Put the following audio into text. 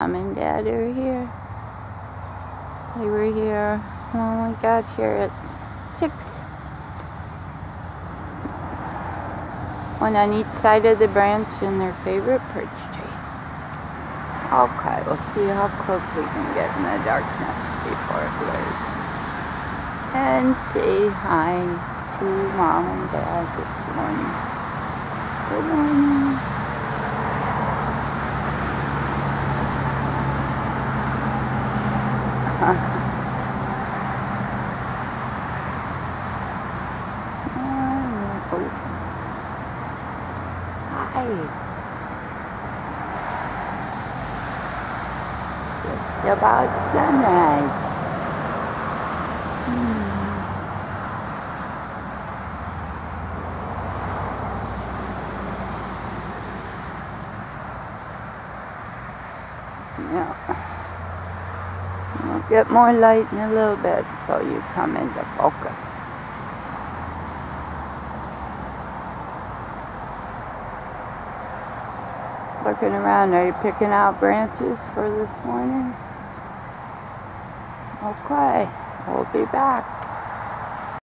Mom and Dad are here. They were here when we got here at 6. One on each side of the branch in their favorite perch tree. Okay, we'll see how close we can get in the darkness before it blurs. And say hi to Mom and Dad this morning. Good morning. Just about sunrise. Hmm. Yeah. Get more light in a little bit so you come into focus. Looking around, are you picking out branches for this morning? Okay, we'll be back.